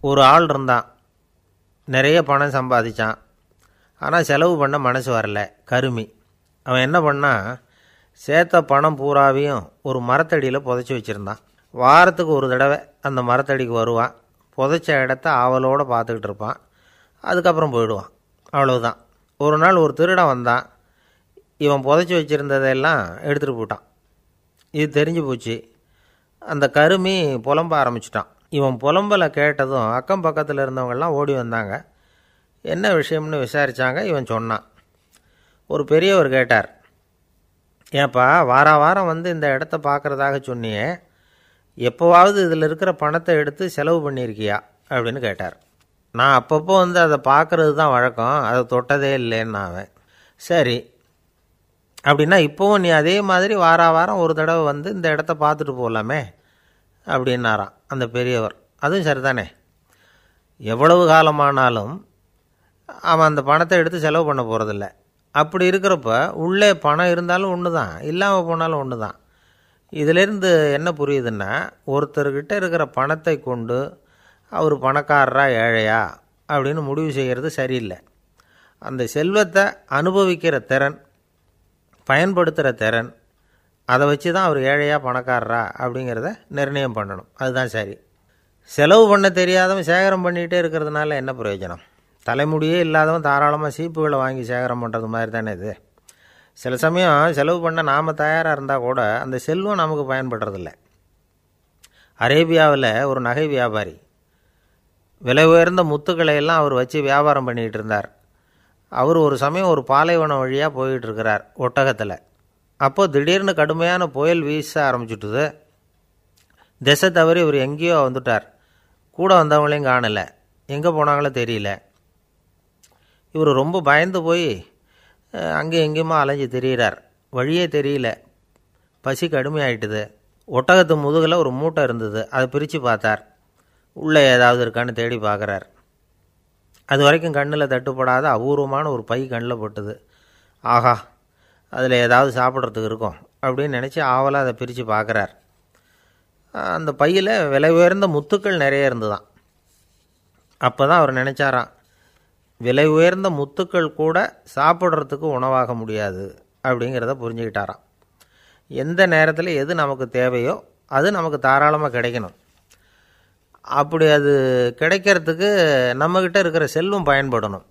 ஒரு ஆள் இருந்தான். நிறைய பணம் சம்பாதிச்சான். ஆனால் செலவு பண்ண மனசு வரல. கருமி. அவன் என்ன பண்ணான் சேர்த்த பணம் பூராவையும் ஒரு மரத்தடியில் புதைச்சி வச்சுருந்தான். வாரத்துக்கு ஒரு தடவை அந்த மரத்தடிக்கு வருவான். புதைச்ச இடத்த ஆவலோடு பார்த்துக்கிட்டு இருப்பான். அதுக்கப்புறம் போயிடுவான். அவ்வளவுதான். ஒரு நாள் ஒரு திருடன் வந்தான். இவன் புதைச்சி வச்சுருந்ததெல்லாம் எடுத்துகிட்டு போயிட்டான். இது தெரிஞ்சு போச்சு. அந்த கருமி புலம்ப ஆரம்பிச்சிட்டான். இவன் புலம்பலை கேட்டதும் அக்கம் பக்கத்தில் இருந்தவங்கெல்லாம் ஓடி வந்தாங்க. என்ன விஷயம்னு விசாரித்தாங்க இவன் சொன்னான். ஒரு பெரியவர் கேட்டார் ஏப்பா வார வாரம் வந்து இந்த இடத்த பார்க்குறதாக சொன்னியே. எப்போவாவது இதில் இருக்கிற பணத்தை எடுத்து செலவு பண்ணியிருக்கியா? அப்படின்னு கேட்டார். நான் அப்பப்போ வந்து அதை பார்க்குறது தான் வழக்கம். அதை தொட்டதே இல்லைன்னு அவன் சரி. அப்படின்னா இப்போவும் நீ அதே மாதிரி வார வாரம் ஒரு தடவை வந்து இந்த இடத்த பார்த்துட்டு போகலாமே அப்படின்னாராம். அந்த பெரியவர். அதுவும் சரிதானே? எவ்வளவு காலமானாலும் அவன் அந்த பணத்தை எடுத்து செலவு பண்ண போகிறதில்ல அப்படி இருக்கிறப்ப உள்ளே பணம் இருந்தாலும் ஒன்று தான் இல்லாமல் போனாலும் ஒன்று தான் இதிலேருந்து என்ன புரியுதுன்னா ஒருத்தர்கிட்ட இருக்கிற பணத்தை கொண்டு அவர் பணக்காரரா ஏழையா அப்படின்னு முடிவு செய்கிறது சரியில்லை. அந்த செல்வத்தை அனுபவிக்கிற திறன் பயன்படுத்துகிற திறன் அதை வச்சு தான் அவர் ஏழையாக பணக்காரரா அப்படிங்கிறத நிர்ணயம் பண்ணணும். அதுதான் சரி. செலவு பண்ண தெரியாதவன் சேகரம் பண்ணிகிட்டே இருக்கிறதுனால என்ன பிரயோஜனம்? தலைமுடியே இல்லாதவன் தாராளமாக சீப்புகளை வாங்கி சேகரம் பண்ணுறது மாதிரி தானே இது? சில சமயம் செலவு பண்ண நாம் தயாராக இருந்தால் கூட அந்த செல்வம் நமக்கு பயன்படுறதில்ல. அரேபியாவில் ஒரு நகை வியாபாரி விலை உயர்ந்த முத்துக்களை எல்லாம் அவர் வச்சு வியாபாரம் பண்ணிகிட்டு இருந்தார். அவர் ஒரு சமயம் ஒரு பாலைவனம் வழியாக போயிட்டுருக்கிறார் ஒட்டகத்தில். அப்போது திடீர்னு கடுமையான புயல் வீச ஆரம்பிச்சுட்டுது. திசை தவறி இவர் எங்கேயோ வந்துட்டார். கூட வந்தவங்களையும் காணலை. எங்கே போனாங்களோ தெரியல. இவர் ரொம்ப பயந்து போய் அங்கே எங்கேயுமா அலைஞ்சு தெரிகிறார் வழியே தெரியல. பசி கடுமையாயிட்டுது. ஒட்டகத்து முதுகில் ஒரு மூட்டை இருந்தது. அதை பிரித்து பார்த்தார். உள்ளே ஏதாவது இருக்கான்னு தேடி பார்க்குறார். அது வரைக்கும் கண்ணில் தட்டுப்படாத அபூர்வமான ஒரு பை கண்ணில் பட்டுது. ஆஹா அதில் ஏதாவது சாப்பிட்றதுக்கு இருக்கும் அப்படின்னு நினச்சி ஆவலாக அதை பிரித்து பார்க்குறார் அந்த பையில் விலை உயர்ந்த முத்துக்கள் நிறைய இருந்துதான். அப்போ தான் அவர் நினச்சாராம் விலை உயர்ந்த முத்துக்கள் கூட சாப்பிட்றதுக்கு உணவாக முடியாது அப்படிங்கிறத புரிஞ்சுக்கிட்டாராம். எந்த நேரத்தில் எது நமக்கு தேவையோ அது நமக்கு தாராளமாக கிடைக்கணும். அப்படி அது கிடைக்கிறதுக்கு நம்மக்கிட்ட இருக்கிற செல்வம் பயன்படணும்.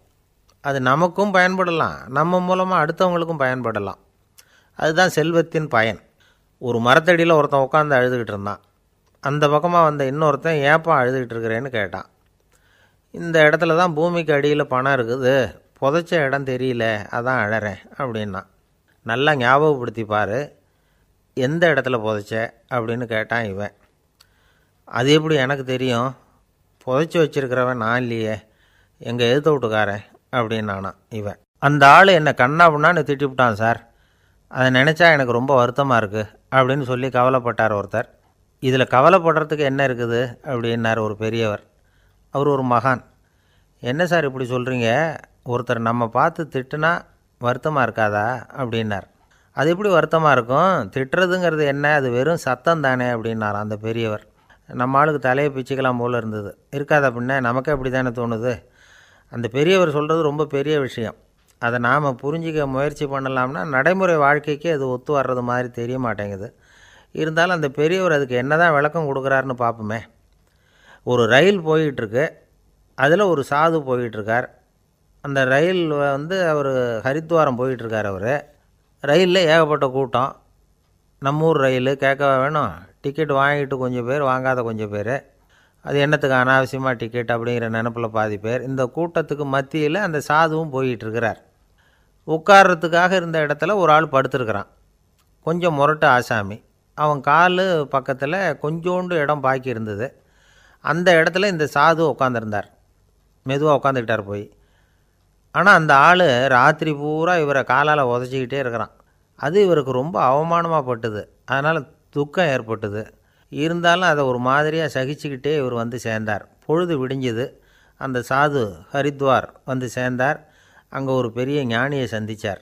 அது நமக்கும் பயன்படலாம். நம்ம மூலமாக அடுத்தவங்களுக்கும் பயன்படலாம். அதுதான் செல்வத்தின் பயன். ஒரு மரத்தடியில் ஒருத்தன் உட்காந்து அழுதுகிட்டு இருந்தான். அந்த பக்கமாக வந்த இன்னொருத்தன் ஏப்பா அழுதுகிட்டு இருக்கிறேன்னு கேட்டான். இந்த இடத்துல தான் பூமிக்கு அடியில் பணம் இருக்குது. புதைச்ச இடம் தெரியல. அதான் அழறேன் அப்படின்னா நல்லா ஞாபகப்படுத்தி பாரு. எந்த இடத்துல புதைச்ச? அப்படின்னு கேட்டான் இவன். அது எப்படி எனக்கு தெரியும்? புதைச்சி வச்சிருக்கிறவன் நான் இல்லையே. எங்கள் எழுத்த வீட்டுக்காரன். அப்படின்னானா இவன். அந்த ஆள் என்னை கண்ணா பண்ணான்னு திட்டிவிட்டான் சார். அதை நினச்சா எனக்கு ரொம்ப வருத்தமாக இருக்குது அப்படின்னு சொல்லி கவலைப்பட்டார் ஒருத்தர். இதில் கவலைப்படுறதுக்கு என்ன இருக்குது அப்படின்னார் ஒரு பெரியவர். அவர் ஒரு மகான். என்ன சார் இப்படி சொல்கிறீங்க ஒருத்தர் நம்ம பார்த்து திட்டுனா வருத்தமாக இருக்காதா? அப்படின்னார். அது எப்படி வருத்தமாக இருக்கும்? திட்டுறதுங்கிறது என்ன? அது வெறும் சத்தம் தானே? அப்படின்னார் அந்த பெரியவர். நம்ம ஆளுக்கு தலையை பிச்சுக்கலாம் போல் இருந்தது. இருக்காத அப்படின்னா நமக்கே அப்படி தானே தோணுது? அந்த பெரியவர் சொல்கிறது ரொம்ப பெரிய விஷயம். அதை நாம் புரிஞ்சிக்க முயற்சி பண்ணலாம்னா நடைமுறை வாழ்க்கைக்கே அது ஒத்து வர்றது மாதிரி தெரிய மாட்டேங்குது. இருந்தாலும் அந்த பெரியவர் அதுக்கு என்ன தான் விளக்கம் கொடுக்குறாருன்னு பார்ப்போமே. ஒரு ரயில் போயிட்டுருக்கு. அதில் ஒரு சாது போயிட்டுருக்கார். அந்த ரயில் வந்து அவர் ஹரித்வாரம் போயிட்டுருக்கார் அவர். ரயிலில் ஏகப்பட்ட கூட்டம். நம்மூர் ரயில் கேட்க வேணும்? டிக்கெட் வாங்கிட்டு கொஞ்சம் பேர் வாங்காத கொஞ்சம் பேர். அது என்னத்துக்கு அனாவசியமாக டிக்கெட் அப்படிங்கிற நினப்பில் பாதி பேர் இந்த கூட்டத்துக்கு மத்தியில் அந்த சாதுவும் போயிட்டுருக்கிறார் உட்கார்றதுக்காக இருந்த இடத்துல ஒரு ஆள் படுத்துருக்கிறான். கொஞ்சம் முரட்டு ஆசாமி. அவன் கால் பக்கத்தில் கொஞ்சோண்டு இடம் பாக்கி இருந்தது. அந்த இடத்துல இந்த சாது உட்காந்துருந்தார் மெதுவாக உட்காந்துக்கிட்டார் போய். ஆனால் அந்த ஆள் ராத்திரி பூரா இவரை காலால் உதச்சிக்கிட்டே இருக்கிறான். அது இவருக்கு ரொம்ப அவமானமாக பட்டுது. அதனால் துக்கம் ஏற்பட்டுது. இருந்தாலும் அதை ஒரு மாதிரியாக சகிச்சுக்கிட்டே இவர் வந்து சேர்ந்தார். பொழுது விடிஞ்சது. அந்த சாது ஹரித்வார் வந்து சேர்ந்தார். அங்கே ஒரு பெரிய ஞானியை சந்தித்தார்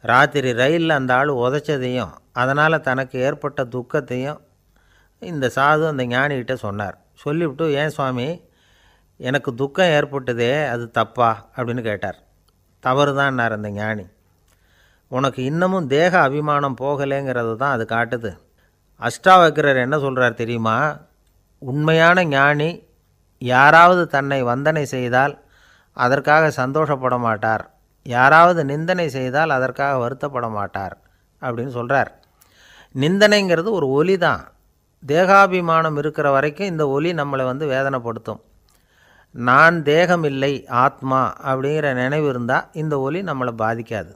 ராத்திரி ரயிலில் அந்த ஆள் உதைச்சதையும் அதனால் தனக்கு ஏற்பட்ட துக்கத்தையும் இந்த சாது அந்த ஞானிகிட்ட சொன்னார். சொல்லிவிட்டு ஏன் சுவாமி எனக்கு துக்கம் ஏற்பட்டதே அது தப்பா? அப்படின்னு கேட்டார். தவறு தான்னார் அந்த ஞானி. உனக்கு இன்னமும் தேக அபிமானம் போகலைங்கிறது தான் அது காட்டுது. அஷ்டாவக்கிரர் என்ன சொல்கிறார் தெரியுமா? உண்மையான ஞானி யாராவது தன்னை வந்தனை செய்தால் அதற்காக சந்தோஷப்பட மாட்டார். யாராவது நிந்தனை செய்தால் அதற்காக வருத்தப்பட மாட்டார் அப்படின்னு சொல்கிறார் நிந்தனைங்கிறது ஒரு ஒலி தான். தேகாபிமானம் இருக்கிற வரைக்கும் இந்த ஒலி நம்மளை வந்து வேதனைப்படுத்தும். நான் தேகம் இல்லை ஆத்மா அப்படிங்கிற நினைவு இருந்தால் இந்த ஒலி நம்மளை பாதிக்காது.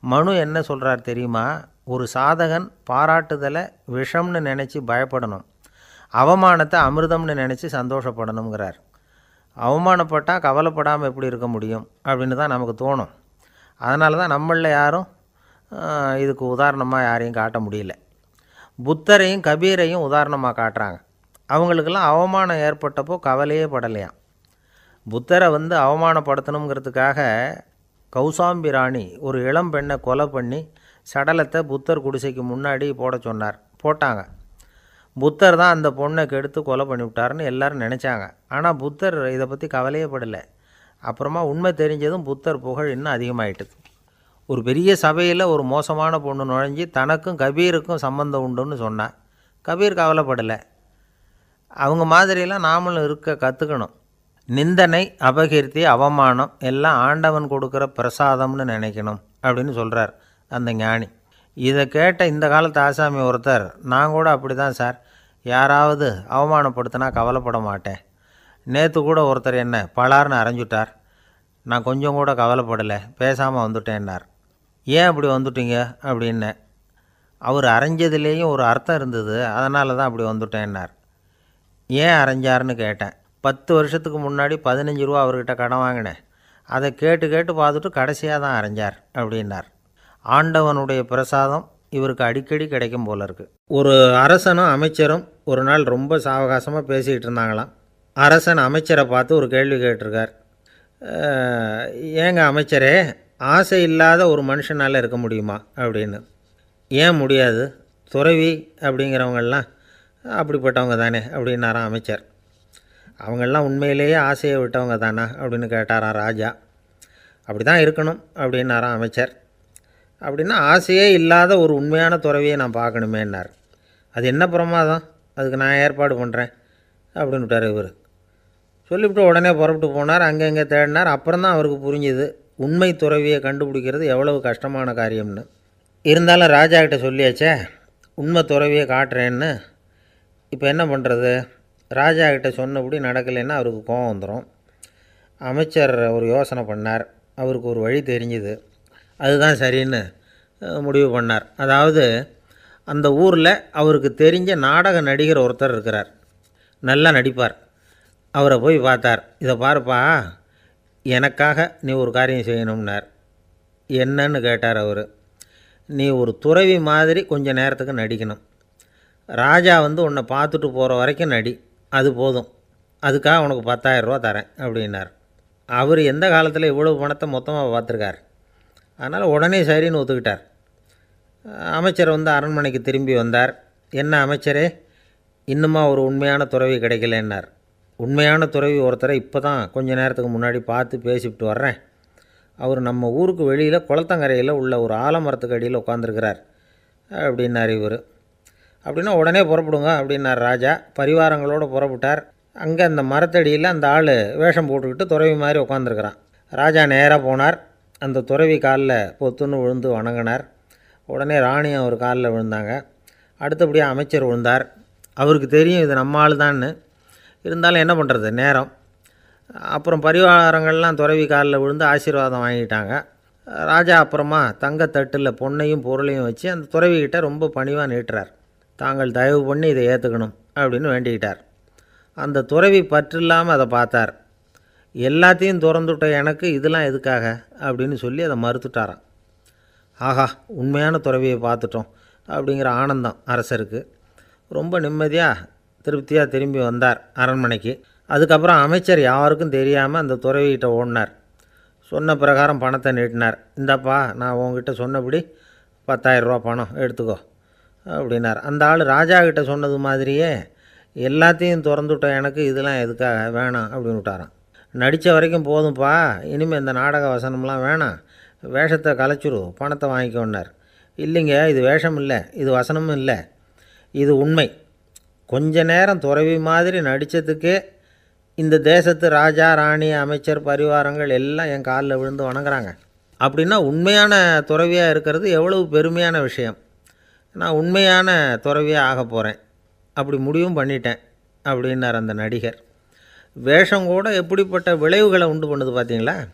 மனு என்ன சொல்கிறார் தெரியுமா? ஒரு சாதகன் பாராட்டுதலை விஷம்னு நினச்சி பயப்படணும். அவமானத்தை அமிர்தம்னு நினச்சி சந்தோஷப்படணுங்கிறார் அவமானப்பட்டால் கவலைப்படாமல் எப்படி இருக்க முடியும் அப்படின்னு தான் நமக்கு தோணும். அதனால தான் நம்மளில் யாரும் இதுக்கு உதாரணமாக யாரையும் காட்ட முடியல. புத்தரையும் கபீரையும் உதாரணமாக காட்டுறாங்க. அவங்களுக்கெல்லாம் அவமானம் ஏற்பட்டப்போ கவலையே படலையாம். புத்தரை வந்து அவமானப்படுத்தணுங்கிறதுக்காக கௌசாம்பி ராணி ஒரு இளம் பெண்ணை கொலை பண்ணி சடலத்தை புத்தர் குடிசைக்கு முன்னாடி போட சொன்னார். போட்டாங்க. புத்தர் தான் அந்த பொண்ணை கெடுத்து கொலை பண்ணிவிட்டாருன்னு எல்லாரும் நினச்சாங்க. ஆனால் புத்தர் இதை பற்றி கவலையே படலை. அப்புறமா உண்மை தெரிஞ்சதும் புத்தர் புகழ் இன்னும் அதிகமாயிட்டுது. ஒரு பெரிய சபையில் ஒரு மோசமான பொண்ணு நுழைஞ்சி தனக்கும் கபீருக்கும் சம்மந்தம் உண்டுன்னு சொன்னான் கபீர் கவலைப்படலை. அவங்க மாதிரியெல்லாம் நாமளும் இருக்க கற்றுக்கணும் நிந்தனை அபகீர்த்தி அவமானம் எல்லாம் ஆண்டவன் கொடுக்குற பிரசாதம்னு நினைக்கணும் அப்படின்னு சொல்கிறார் அந்த ஞானி. இதை கேட்ட இந்த காலத்து ஆசாமி ஒருத்தர் நான் கூட அப்படி தான் சார். யாராவது அவமானப்படுத்தினா கவலைப்பட மாட்டேன். நேற்று கூட ஒருத்தர் என்ன பலார்னு அரைஞ்சுட்டார். நான் கொஞ்சம் கூட கவலைப்படலை. பேசாமல் வந்துட்டேன்னார். ஏன் அப்படி வந்துட்டீங்க? அப்படின்னேன் அவர் அரைஞ்சதுலேயும் ஒரு அர்த்தம் இருந்தது. அதனால தான் அப்படி வந்துட்டேன்னார். ஏன் அரைஞ்சாருன்னு கேட்டேன். பத்து வருஷத்துக்கு முன்னாடி பதினஞ்சு ரூபா அவர்கிட்ட கடன் வாங்கினேன். அதை கேட்டு கேட்டு பார்த்துட்டு கடைசியாக தான் அரைஞ்சார். அப்படின்னார். ஆண்டவனுடைய பிரசாதம் இவருக்கு அடிக்கடி கிடைக்கும் போல இருக்குது ஒரு அரசனும் அமைச்சரும் ஒரு நாள் ரொம்ப சாவகாசமாக பேசிக்கிட்டு இருந்தாங்களாம். அரசன் அமைச்சரை பார்த்து ஒரு கேள்வி கேட்டிருக்கார். ஏங்க அமைச்சரே ஆசை இல்லாத ஒரு மனுஷனால் இருக்க முடியுமா? அப்படின்னு. ஏன் முடியாது. துறவி அப்படிங்கிறவங்கெல்லாம் அப்படிப்பட்டவங்க தானே அப்படின்னாராம் அமைச்சர். அவங்கெல்லாம் உண்மையிலேயே ஆசையை விட்டவங்க தானா? அப்படின்னு கேட்டாராம் ராஜா. அப்படி தான் இருக்கணும் அப்படின்னாராம் அமைச்சர். அப்படின்னா ஆசையே இல்லாத ஒரு உண்மையான துறவியை நான் பார்க்கணுமேன்னார். அது என்ன பிரமாதம்? அதுக்கு நான் ஏற்பாடு பண்ணுறேன் அப்படின்னு விட்டார் இவர். சொல்லிவிட்டு உடனே புறப்பட்டு போனார் அங்கே இங்கே தேடினார். அப்புறம் தான் அவருக்கு புரிஞ்சுது உண்மை துறவியை கண்டுபிடிக்கிறது எவ்வளவு கஷ்டமான காரியம்னு. இருந்தாலும் ராஜா கிட்ட சொல்லியாச்சே உண்மை துறவியை காட்டுறேன்னு. இப்போ என்ன பண்ணுறது ராஜா கிட்ட சொன்னபடி நடக்கலைன்னா அவருக்கு கோவம் வந்துடும் அமைச்சர் ஒரு யோசனை பண்ணார் அவருக்கு ஒரு வழி தெரிஞ்சுது. அதுதான் சரின்னு முடிவு பண்ணார். அதாவது அந்த ஊரில் அவருக்கு தெரிஞ்ச நாடக நடிகர் ஒருத்தர் இருக்கிறார். நல்லா நடிப்பார். அவரை போய் பார்த்தார். இதை பாருப்பா எனக்காக நீ ஒரு காரியம் செய்யணும்னார். என்னன்னு கேட்டார் அவர். நீ ஒரு துறவி மாதிரி கொஞ்சம் நேரத்துக்கு நடிக்கணும். ராஜா வந்து உன்னை பார்த்துட்டு போகிற வரைக்கும் நடி. அது போதும். அதுக்காக உனக்கு 10000 ரூபா தரேன் அப்படின்னார். அவர் எந்த காலத்தில் இவ்வளவு பணத்தை மொத்தமாக பார்த்துருக்கார்? அதனால் உடனே சரின்னு ஒத்துக்கிட்டார். அமைச்சர் வந்து அரண்மனைக்கு திரும்பி வந்தார். என்ன அமைச்சரே? இன்னுமா ஒரு உண்மையான துறவி கிடைக்கலன்னார். உண்மையான துறவி ஒருத்தரை இப்போ தான் கொஞ்ச நேரத்துக்கு முன்னாடி பார்த்து பேசிவிட்டு வர்றேன். அவர் நம்ம ஊருக்கு வெளியில் குளத்தங்கரையில் உள்ள ஒரு ஆலமரத்துக்கு அடியில் உட்காந்துருக்கிறார் அப்படின்னார் இவர். அப்படின்னா உடனே புறப்படுங்க அப்படின்னார் ராஜா. பரிவாரங்களோடு புறப்பட்டார். அங்கே அந்த மரத்தடியில் அந்த ஆள் வேஷம் போட்டுக்கிட்டு துறவி மாதிரி உட்காந்துருக்கிறான் ராஜா நேராக போனார். அந்த துறவி காலில் பொத்துன்னு விழுந்து வணங்கினார். உடனே ராணி அவர் காலில் விழுந்தாங்க. அடுத்தபடியாக அமைச்சர் விழுந்தார். அவருக்கு தெரியும் இது நம்ம ஆள் தான்னு இருந்தாலும் என்ன பண்ணுறது நேரம். அப்புறம் பரிவாரங்கள்லாம் துறவி காலில் விழுந்து ஆசீர்வாதம் வாங்கிட்டாங்க. ராஜா அப்புறமா தங்கத்தட்டில் பொண்ணையும் பொருளையும் வச்சு அந்த துறவிக்கிட்ட ரொம்ப பணிவாக நீட்டுறார். தாங்கள் தயவு பண்ணி இதை ஏற்றுக்கணும் அப்படின்னு வேண்டிக்கிட்டார். அந்த துறவி பற்றில்லாமல் அதை பார்த்தார். எல்லாத்தையும் திறந்துவிட்ட எனக்கு இதெல்லாம் எதுக்காக? அப்படின்னு சொல்லி அதை மறுத்துட்டாராம். ஆஹா உண்மையான துறவியை பார்த்துட்டோம் அப்படிங்கிற ஆனந்தம் அரசருக்கு. ரொம்ப நிம்மதியாக திருப்தியாக திரும்பி வந்தார் அரண்மனைக்கு. அதுக்கப்புறம் அமைச்சர் யாருக்கும் தெரியாமல் அந்த துறவிகிட்ட ஓடினார். சொன்ன பிரகாரம் பணத்தை நீட்டினார். இந்தாப்பா நான் உங்ககிட்ட சொன்னபடி 10000 ரூபா பணம் எடுத்துக்கோ அப்படின்னார். அந்த ஆள் ராஜா கிட்ட சொன்னது மாதிரியே எல்லாத்தையும் திறந்துவிட்ட எனக்கு இதெல்லாம் எதுக்காக? வேணாம் அப்படின்னு விட்டாரான் நடித்த வரைக்கும் போதும்ப்பா இனிமேல் இந்த நாடக வசனம்லாம் வேணாம். வேஷத்தை கலைச்சிரு. பணத்தை வாங்கிக்கோன்னார். இல்லைங்க இது வேஷம் இல்லை. இது வசனமும் இல்லை. இது உண்மை. கொஞ்ச நேரம் துறவி மாதிரி நடித்ததுக்கே இந்த தேசத்து ராஜா ராணி அமைச்சர் பரிவாரங்கள் எல்லாம் என் காலில் விழுந்து வணங்குறாங்க. அப்படின்னா உண்மையான துறவியாக இருக்கிறது எவ்வளவு பெருமையான விஷயம். நான் உண்மையான துறவியாக ஆக போகிறேன் அப்படி முடிவும் பண்ணிட்டேன். அப்படின்னார் அந்த நடிகர். வேஷம் கூட எப்படிப்பட்ட விளைவுகளை உண்டு பண்ணுது பார்த்தீங்களா?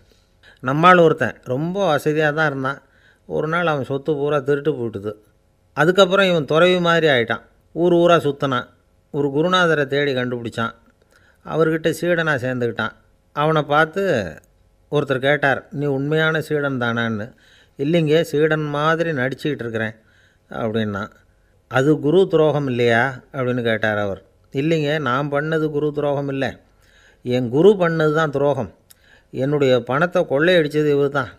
நம்மால் ஒருத்தன் ரொம்ப வசதியாக தான் இருந்தான். ஒரு நாள் அவன் சொத்து பூரா திருட்டு போட்டுது அதுக்கப்புறம் இவன் துறவி மாதிரி ஆயிட்டான். ஊர் ஊராக சுற்றினான் ஒரு குருநாதரை தேடி கண்டுபிடிச்சான். அவர்கிட்ட சீடனாக சேர்ந்துக்கிட்டான். அவனை பார்த்து ஒருத்தர் கேட்டார் நீ உண்மையான சீடன் தானான்னு. இல்லைங்க சீடன் மாதிரி நடிச்சுக்கிட்டு இருக்கிறேன் அப்படின்னா அது குரு துரோகம் இல்லையா? அப்படின்னு கேட்டார் அவர். இல்லைங்க நான் பண்ணது குரு துரோகம் இல்லை. என் குரு பண்ணது தான் துரோகம். என்னுடைய பணத்தை கொள்ளையடித்தது இவர் தான்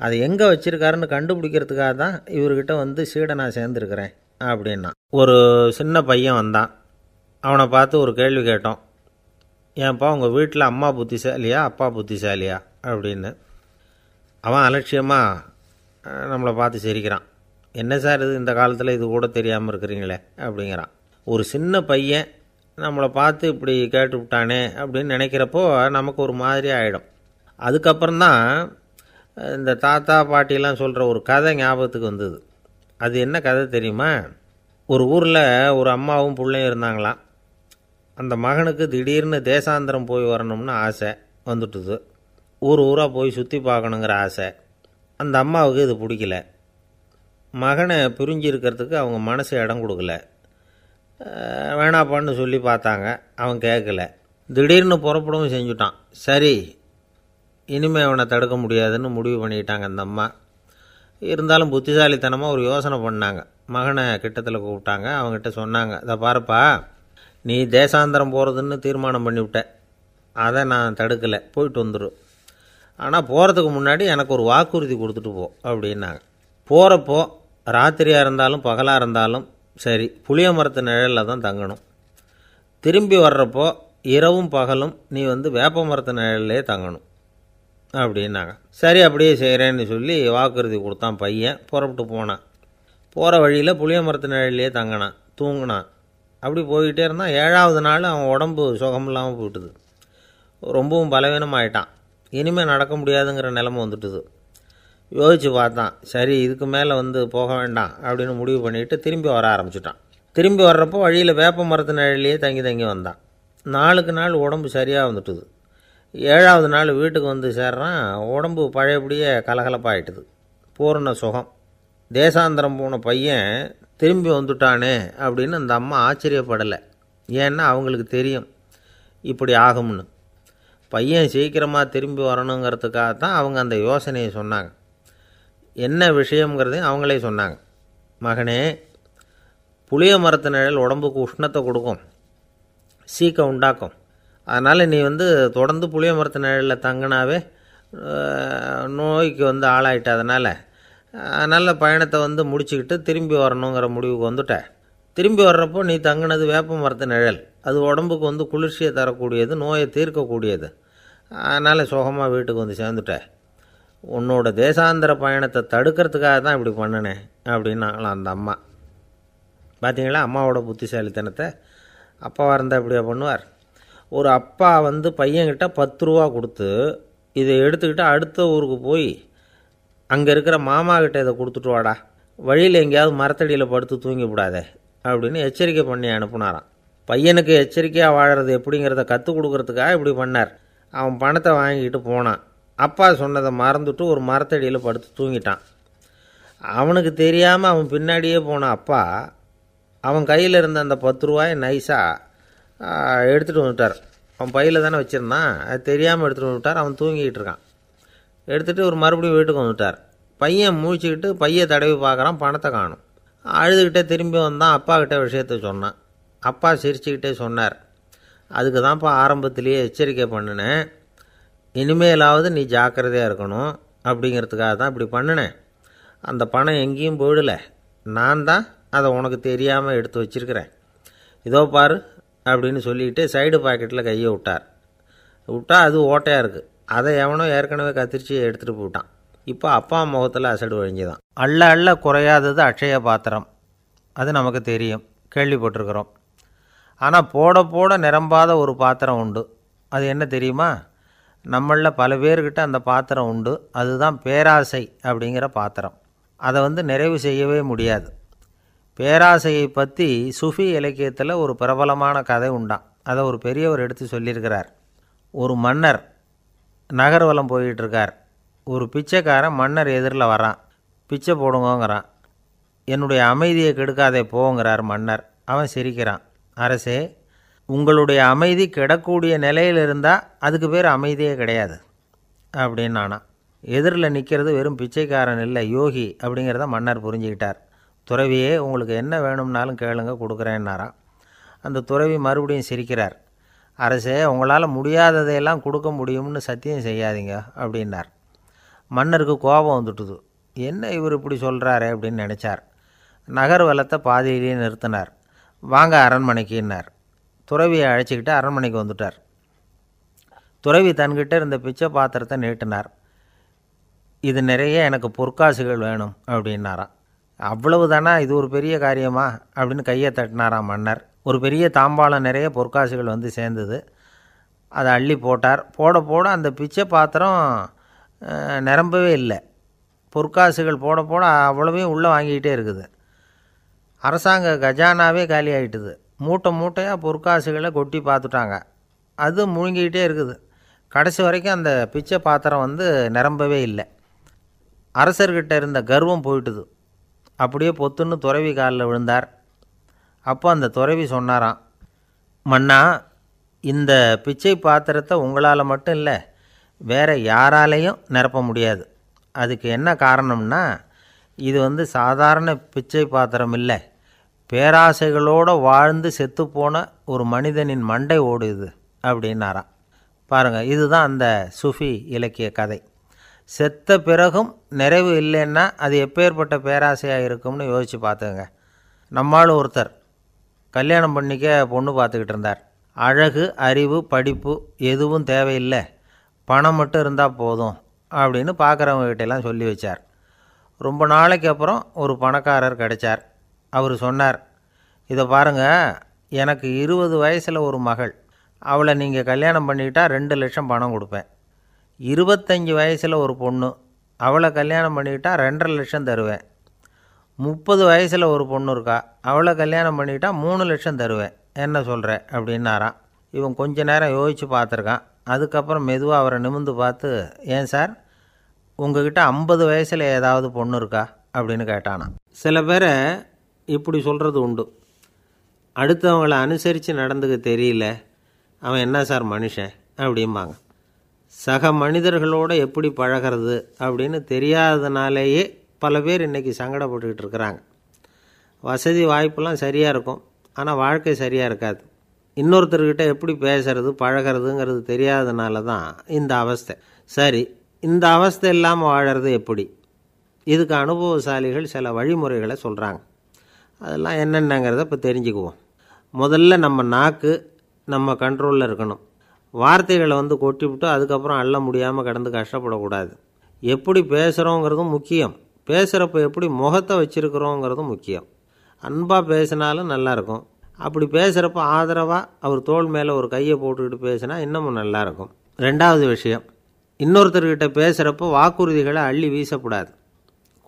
அதை எங்கே வச்சுருக்காருன்னு கண்டுபிடிக்கிறதுக்காக தான் இவர்கிட்ட வந்து சீடை நான் சேர்ந்துருக்கிறேன் அப்படின்னா. ஒரு சின்ன பையன் வந்தான். அவனை பார்த்து ஒரு கேள்வி கேட்டோம். ஏன்ப்பா உங்கள் வீட்டில் அம்மா புத்திசாலியா அப்பா புத்திசாலியா? அப்படின்னு. அவன் அலட்சியமாக நம்மளை பார்த்து சிரிக்கிறான். என்ன சார் இது இந்த காலத்தில் இது கூட தெரியாமல் இருக்கிறீங்களே? அப்படிங்கிறான். ஒரு சின்ன பையன் நம்மளை பார்த்து இப்படி கேட்டு விட்டானே அப்படின்னு நினைக்கிறப்போ நமக்கு ஒரு மாதிரி ஆகிடும் அதுக்கப்புறம்தான் இந்த தாத்தா பாட்டிலாம் சொல்கிற ஒரு கதை ஞாபகத்துக்கு வந்தது. அது என்ன கதை தெரியுமா? ஒரு ஊரில் ஒரு அம்மாவும் பிள்ளையும் இருந்தாங்களாம். அந்த மகனுக்கு திடீர்னு தேசாந்திரம் போய் வரணும்னு ஆசை வந்துட்டுது. ஊர் ஊராக போய் சுற்றி பார்க்கணுங்கிற ஆசை. அந்த அம்மாவுக்கு இது பிடிக்கல. மகனை பிரிஞ்சு இருக்கிறதுக்கு அவங்க மனசு இடம் கொடுக்கல. வேணாப்பான்னு சொல்லி பார்த்தாங்க. அவன் கேட்கல. திடீர்னு புறப்படவும் செஞ்சுட்டான். சரி இனிமேல் அவனை தடுக்க முடியாதுன்னு முடிவு பண்ணிட்டாங்க அந்த அம்மா. இருந்தாலும் புத்திசாலித்தனமாக ஒரு யோசனை பண்ணாங்க. மகனை கிட்டத்தில் கூப்பிட்டாங்க. அவங்ககிட்ட சொன்னாங்க இதை பாருப்பா நீ தேசாந்திரம் போகிறதுன்னு தீர்மானம் பண்ணிவிட்ட. அதை நான் தடுக்கலை. போயிட்டு வந்துடும் ஆனால் போகிறதுக்கு முன்னாடி எனக்கு ஒரு வாக்குறுதி கொடுத்துட்டு போ அப்படின்னாங்க. போகிறப்போ ராத்திரியாக இருந்தாலும் பகலாக இருந்தாலும் சரி புளிய மரத்து நிழலில் தான் தங்கணும். திரும்பி வர்றப்போ இரவும் பகலும் நீ வந்து வேப்ப மரத்து நிழல்லே தங்கணும். அப்படின்னாங்க. சரி அப்படியே செய்கிறேன்னு சொல்லி வாக்குறுதி கொடுத்தான் பையன். புறப்பட்டு போனான். போகிற வழியில் புளிய மரத்து நிழல்லையே தங்கினான் தூங்கினான். அப்படி போய்கிட்டே இருந்தான் ஏழாவது நாள் அவன் உடம்பு சுகம் இல்லாமல் போயிட்டுது. ரொம்பவும் பலவீனமாயிட்டான். இனிமேல் நடக்க முடியாதுங்கிற நிலமை வந்துட்டுது. யோசித்து பார்த்தான். சரி இதுக்கு மேலே வந்து போக வேண்டாம் அப்படின்னு முடிவு பண்ணிட்டு திரும்பி வர ஆரம்பிச்சிட்டான். திரும்பி வர்றப்போ வழியில் வேப்ப மரத்து நிழலையே தங்கி தங்கி வந்தான். நாளுக்கு நாள் உடம்பு சரியாக வந்துட்டுது. ஏழாவது நாள் வீட்டுக்கு வந்து சேர்றான். உடம்பு பழையபடியே கலகலப்பாயிட்டுது. பூரண சுகம். தேசாந்திரம் போன பையன் திரும்பி வந்துட்டானே அப்படின்னு அந்த அம்மா ஆச்சரியப்படலை. ஏன்னா அவங்களுக்கு தெரியும் இப்படி ஆகும்னு. பையன் சீக்கிரமாக திரும்பி வரணுங்கிறதுக்காக தான் அவங்க அந்த யோசனையை சொன்னாங்க. என்ன விஷயங்கிறதையும் அவங்களே சொன்னாங்க. மகனே புளிய மரத்து நிழல் உடம்புக்கு உஷ்ணத்தை கொடுக்கும். சீக்கம் உண்டாக்கும். அதனால் நீ வந்து தொடர்ந்து புளிய மரத்து நிழலில் தங்கினாவே நோய்க்கு வந்து ஆளாயிட்ட அதனால் அதனால் பயணத்தை வந்து முடிச்சுக்கிட்டு திரும்பி வரணுங்கிற முடிவுக்கு வந்துட்ட. திரும்பி வர்றப்போ நீ தங்கினது வேப்ப மரத்து நிழல். அது உடம்புக்கு வந்து குளிர்ச்சியை தரக்கூடியது நோயை தீர்க்கக்கூடியது. அதனால் சுகமாக வீட்டுக்கு வந்து சேர்ந்துட்ட. உன்னோட தேசாந்திர பயணத்தை தடுக்கிறதுக்காக தான் இப்படி பண்ணினேன் அப்படின்னாங்களாம் அந்த அம்மா. பார்த்தீங்களா அம்மாவோட புத்திசாலித்தனத்தை. அப்பாவாக இருந்தால் இப்படியா பண்ணுவார்? ஒரு அப்பா வந்து பையன்கிட்ட பத்து ரூபா கொடுத்து இதை எடுத்துக்கிட்டு அடுத்த ஊருக்கு போய் அங்கே இருக்கிற மாமா கிட்ட இதை கொடுத்துட்டு வாடா. வழியில் எங்கேயாவது மரத்தடியில் படுத்து தூங்கி விடாதே அப்படின்னு எச்சரிக்கை பண்ணி அனுப்புனாராம். பையனுக்கு எச்சரிக்கையாக வாழறது எப்படிங்கிறத கற்றுக் கொடுக்கறதுக்காக இப்படி பண்ணார். அவன் பணத்தை வாங்கிட்டு போனான். அப்பா சொன்னதை மறந்துட்டு ஒரு மரத்தடியில் படுத்து தூங்கிட்டான். அவனுக்கு தெரியாமல் அவன் பின்னாடியே போன அப்பா அவன் கையில் இருந்த அந்த பத்து ரூபாயை நைஸாக எடுத்துகிட்டு வந்துட்டார். அவன் பையில் தானே வச்சுருந்தான். அது தெரியாமல் எடுத்துகிட்டு வந்துட்டார். அவன் தூங்கிக்கிட்டு இருக்கான். எடுத்துகிட்டு ஒரு மறுபடியும் வீட்டுக்கு வந்துட்டார். பையன் முழிச்சுக்கிட்டு பையன் தடவி பார்க்குறான் பணத்தை காணும். அழுதுகிட்டே திரும்பி வந்தான். அப்பாகிட்டே விஷயத்த சொன்னான். அப்பா சிரிச்சுக்கிட்டே சொன்னார். அதுக்கு தான்ப்பா ஆரம்பத்திலேயே எச்சரிக்கை பண்ணினேன். இனிமேலாவது நீ ஜாக்கிரதையாக இருக்கணும் அப்படிங்கிறதுக்காக தான் இப்படி பண்ணினேன். அந்த பணம் எங்கேயும் போயிடலை. நான் தான் அதை உனக்கு தெரியாமல் எடுத்து வச்சிருக்கிறேன். இதோ பாரு அப்படின்னு சொல்லிட்டு சைடு பாக்கெட்டில் கையை விட்டார். விட்டா அது ஓட்டையாக இருக்குது அதை எவனோ ஏற்கனவே கத்திரிச்சு எடுத்துகிட்டு போயிட்டான். இப்போ அப்பா முகத்தில் அசடு வழிஞ்சுதான் அள்ள அள்ள குறையாதது அட்சய பாத்திரம். அது நமக்கு தெரியும். கேள்விப்பட்டிருக்கிறோம். ஆனால் போட போட நிரம்பாத ஒரு பாத்திரம் உண்டு. அது என்ன தெரியுமா? நம்மளில் பல பேர்கிட்ட அந்த பாத்திரம் உண்டு. அதுதான் பேராசை அப்படிங்கிற பாத்திரம். அதை வந்து நிறைவு செய்யவே முடியாது. பேராசையை பற்றி சுஃபி இலக்கியத்தில் ஒரு பிரபலமான கதை உண்டான் அதை ஒரு பெரியவர் எடுத்து சொல்லியிருக்கிறார். ஒரு மன்னர் நகர்வலம் போயிட்டுருக்கார். ஒரு பிச்சைக்காரன் மன்னர் எதிரில் வரான். பிச்சை போடுங்கோங்கிறான். என்னுடைய அமைதியை கெடுக்காதே போங்கிறார் மன்னர். அவன் சிரிக்கிறான். அரசே உங்களுடைய அமைதி கிடக்கூடிய நிலையில் இருந்தால் அதுக்கு பேர் அமைதியே கிடையாது. அப்படின்னு நானா எதிரில் நிற்கிறது வெறும் பிச்சைக்காரன் இல்லை யோகி அப்படிங்கிறத மன்னர் புரிஞ்சுக்கிட்டார். துறவியே உங்களுக்கு என்ன வேணும்னாலும் கேளுங்க கொடுக்குறேன்னாராம். அந்த துறவி மறுபடியும் சிரிக்கிறார். அரசே உங்களால் முடியாததையெல்லாம் கொடுக்க முடியும்னு சத்தியம் செய்யாதீங்க அப்படின்னார். மன்னருக்கு கோபம் வந்துட்டுது. என்ன இவர் இப்படி சொல்கிறாரு அப்படின்னு நினச்சார். நகர் வளத்தை பாதியிலேயே நிறுத்தினார். வாங்க அரண்மனைக்குன்னார் துறவியை அழைச்சிக்கிட்டு அரண்மனைக்கு வந்துட்டார். துறவி தன்கிட்ட இருந்த பிச்சை பாத்திரத்தை நீட்டினார். இது நிறைய எனக்கு பொற்காசுகள் வேணும் அப்படின்னாராம். அவ்வளவு தானா இது ஒரு பெரிய காரியமா? அப்படின்னு கையை தட்டினாராம் மன்னர். ஒரு பெரிய தாம்பாளம் நிறைய பொற்காசுகள் வந்து சேர்ந்தது. அதை அள்ளி போட்டார். போட போட அந்த பிச்சை பாத்திரம் நிரம்பவே இல்லை. பொற்காசுகள் போட போட அவ்வளவையும் உள்ளே வாங்கிக்கிட்டே இருக்குது. அரசாங்க கஜானாவே காலி ஆகிட்டுது மூட்டை மூட்டையாக பொற்காசுகளை கொட்டி பார்த்துட்டாங்க. அது முழுங்கிக்கிட்டே இருக்குது. கடைசி வரைக்கும் அந்த பிச்சை பாத்திரம் வந்து நிரம்பவே இல்லை. அரசர்கிட்ட இருந்த கர்வம் போயிட்டுது. அப்படியே பொத்துன்னு துறவி காலில் விழுந்தார். அப்போ அந்த துறவி சொன்னாராம் மன்னா இந்த பிச்சை பாத்திரத்தை உங்களால் மட்டும் இல்லை வேறு யாராலையும் நிரப்ப முடியாது. அதுக்கு என்ன காரணம்னா இது வந்து சாதாரண பிச்சை பாத்திரம் இல்லை. பேராசைகளோடு வாழ்ந்து செத்துப்போன ஒரு மனிதனின் மண்டை ஓடுது அப்படின்னாராம். பாருங்கள் இதுதான் அந்த சுஃபி இலக்கிய கதை. செத்த பிறகும் நிறைவு இல்லைன்னா அது எப்பேற்பட்ட பேராசையாக இருக்கும்னு யோசித்து பார்த்துங்க நம்மால் ஒருத்தர் கல்யாணம் பண்ணிக்க பொண்ணு பார்த்துக்கிட்டு இருந்தார். அழகு அறிவு படிப்பு எதுவும் தேவையில்லை. பணம் மட்டும் இருந்தால் போதும் அப்படின்னு பார்க்குறவங்ககிட்டலாம் சொல்லி வச்சார். ரொம்ப நாளைக்கு அப்புறம் ஒரு பணக்காரர் கிடைச்சார். அவர் சொன்னார் இதை பாருங்கள் எனக்கு இருபது வயசில் ஒரு மகள். அவளை நீங்கள் கல்யாணம் பண்ணிக்கிட்டால் ரெண்டு லட்சம் பணம் கொடுப்பேன். இருபத்தஞ்சி வயசில் ஒரு பொண்ணு. அவளை கல்யாணம் பண்ணிக்கிட்டா ரெண்டரை லட்சம் தருவேன். முப்பது வயசில் ஒரு பொண்ணு இருக்கா. அவளை கல்யாணம் பண்ணிக்கிட்டா மூணு லட்சம் தருவேன். என்ன சொல்கிற அப்படின்னாராம். இவன் கொஞ்ச நேரம் யோசித்து பார்த்துருக்கான். அதுக்கப்புறம் மெதுவாக அவரை நிமிந்து பார்த்து ஏன் சார் உங்ககிட்ட ஐம்பது வயசில் ஏதாவது பொண்ணு இருக்கா? அப்படின்னு கேட்டானா சில பேரை இப்படி சொல்கிறது உண்டு. அடுத்தவங்களை அனுசரித்து நடந்துக்க தெரியல. அவன் என்ன சார் மனுஷன்? அப்படிம்பாங்க. சக மனிதர்களோட எப்படி பழகிறது அப்படின்னு தெரியாதனாலேயே பல பேர் இன்றைக்கி சங்கடப்பட்டுக்கிட்டு இருக்கிறாங்க. வசதி வாய்ப்பெல்லாம் சரியாக இருக்கும். ஆனால் வாழ்க்கை சரியாக இருக்காது. இன்னொருத்தர்கிட்ட எப்படி பேசுறது பழகிறதுங்கிறது தெரியாததுனால தான் இந்த அவஸ்தை. சரி இந்த அவஸ்தை இல்லாமல் வாழறது எப்படி? இதுக்கு அனுபவசாலிகள் சில வழிமுறைகளை சொல்கிறாங்க அதெல்லாம் என்னென்னங்கிறத இப்போ தெரிஞ்சுக்குவோம். முதல்ல நம்ம நாக்கு நம்ம கண்ட்ரோலில் இருக்கணும். வார்த்தைகளை வந்து கொட்டிவிட்டு அதுக்கப்புறம் அள்ள முடியாமல் கடந்து கஷ்டப்படக்கூடாது. எப்படி பேசுகிறோங்கிறதும் முக்கியம். பேசுகிறப்ப எப்படி முகத்தை வச்சுருக்கிறோங்கிறதும் முக்கியம். அன்பாக பேசினாலும் நல்லாயிருக்கும். அப்படி பேசுகிறப்ப ஆதரவாக அவர் தோல் மேலே ஒரு கையை போட்டுக்கிட்டு பேசினா இன்னமும் நல்லாயிருக்கும். ரெண்டாவது விஷயம் இன்னொருத்தர்கிட்ட பேசுகிறப்ப வாக்குறுதிகளை அள்ளி வீசக்கூடாது.